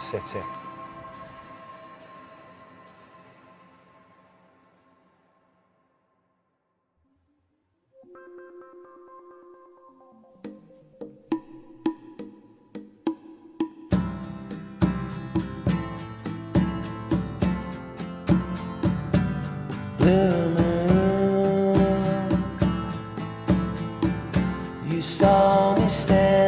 City. Blue you saw me stand.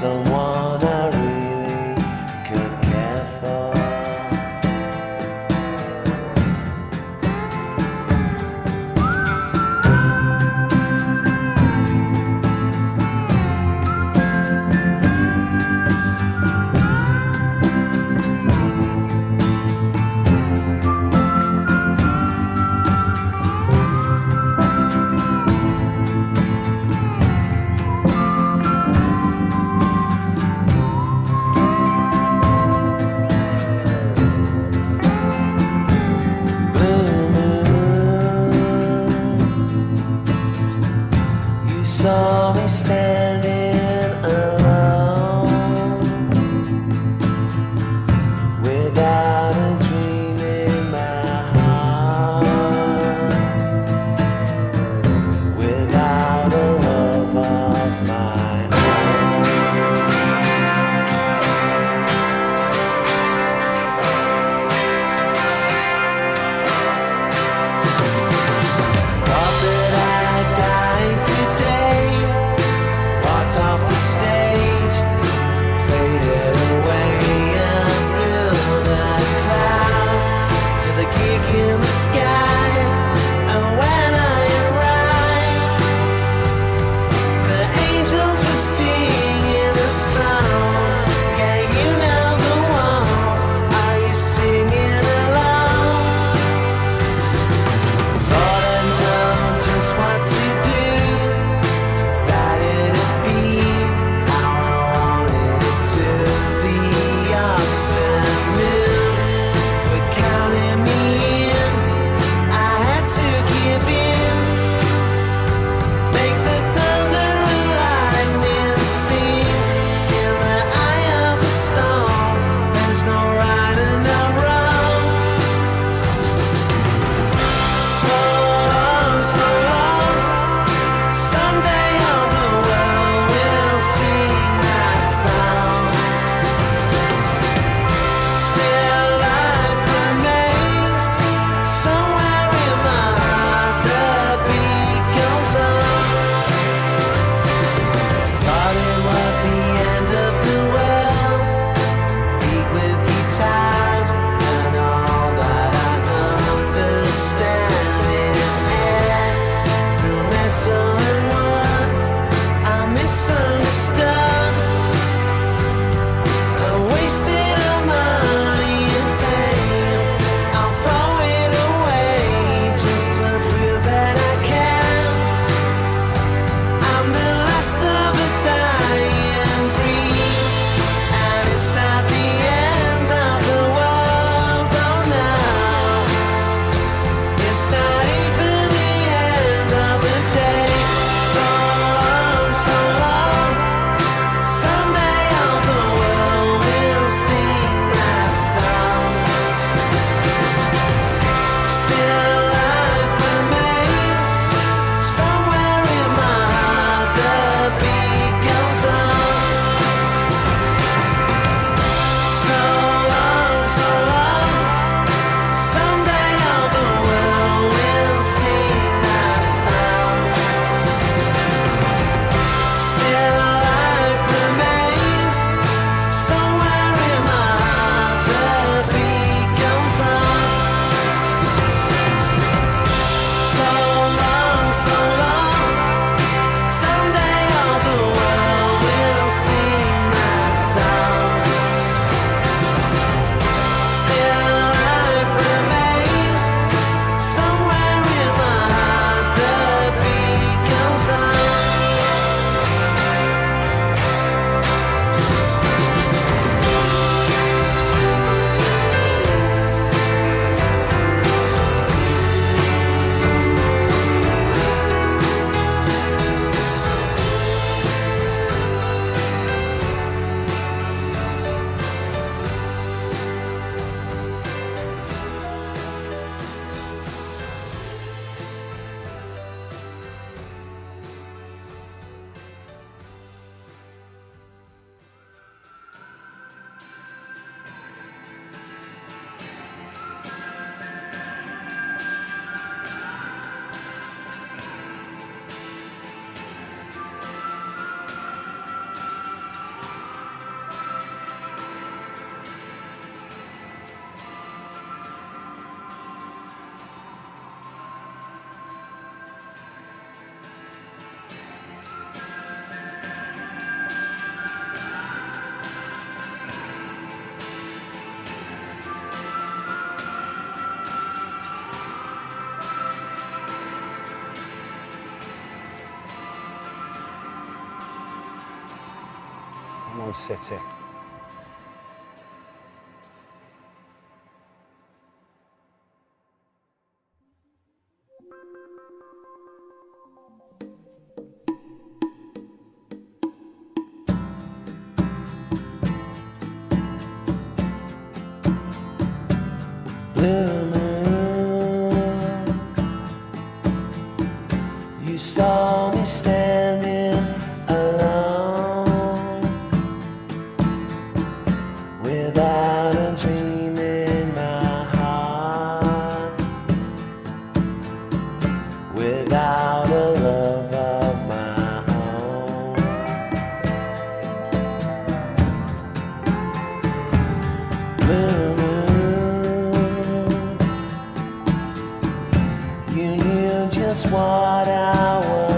someone me standing slow, slow. so long. City. Just what